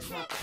Fuck.